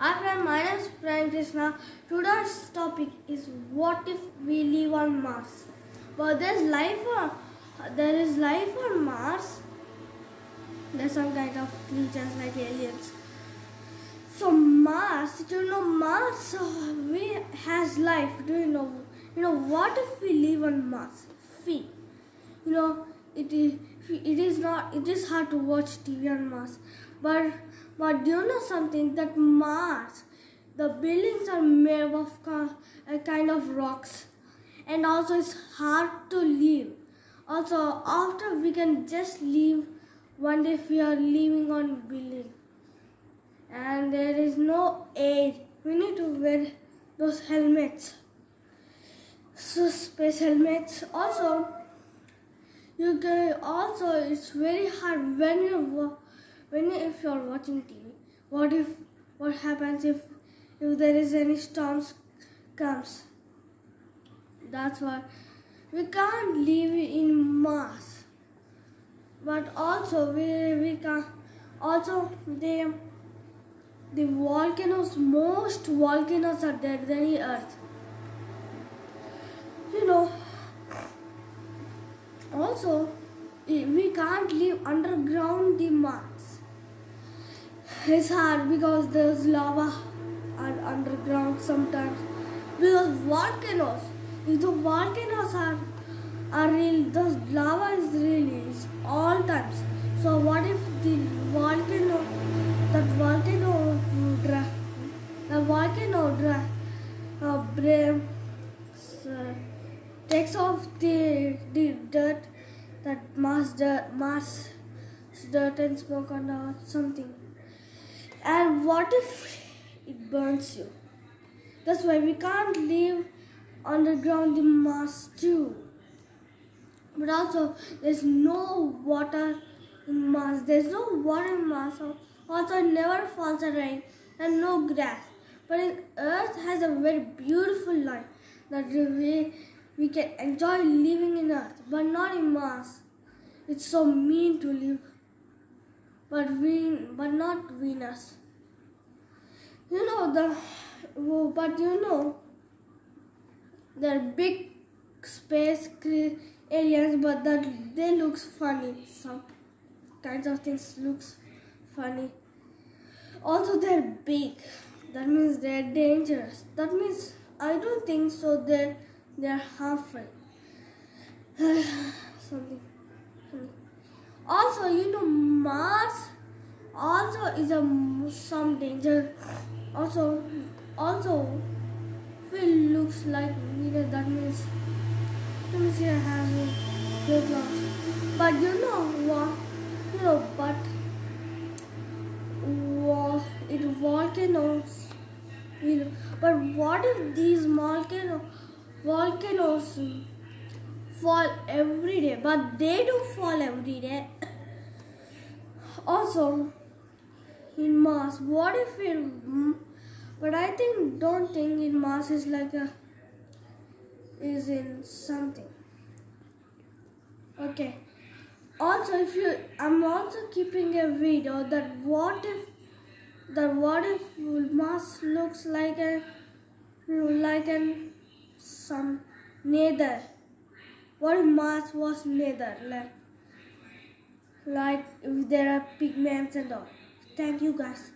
Hi friend, my name is Pranay Krishna. Today's topic is what if we live on Mars? But there's life on there is life on Mars. There's some kind of creatures like aliens. So Mars, do you know Mars we has life? Do you know? You know what if we live on Mars? We, you know, it is it is not it is hard to watch TV on Mars, but but do you know something that Mars, the buildings are made of a kind of rocks, and also it's hard to live. Also, after we can just leave one day if we are living on building, and there is no air. We need to wear those helmets. So space helmets. Also, you can also it's very hard when you when if you're watching TV, what if what happens if if there is any storms comes? That's why we can't live in Mars. But also we we can also the the volcanoes most volcanoes are there than the Earth. You know. Also, we can't live underground the Mars. It's hard because there's lava are underground sometimes. Because volcanoes, if the volcanoes are are real, the lava is really all times. So what if the volcano, that volcano, the volcano dry, uh, uh, takes off the the dirt, that mass dirt, Mars dirt and smoke and something. And what if it burns you? That's why we can't live underground in Mars too. But also, there's no water in Mars. There's no water in Mars. Also, it never falls a rain and no grass. But in Earth has a very beautiful life that we, we can enjoy living in Earth, but not in Mars. It's so mean to live but we but not Venus. You know the oh, but you know they're big space aliens, but that they looks funny. Some kinds of things looks funny. Also, they're big. That means they're dangerous. That means I don't think so. They they're harmful. Something. Also, you know, Mars also is a some danger. Also, also, Phil looks like Venus. That means. I have a good loss. But you know what? You know, but what? it volcanoes. You know, but what if these volcano volcanoes? fall every day, but they do fall every day. Also, in Mars, what if it? Hmm? But I think don't think in Mars is like a is in something. Okay. Also, if you, I'm also keeping a video that what if that what if Mars looks like a like an some nether what if Mars was nether like like if there are pigments and all. Thank you guys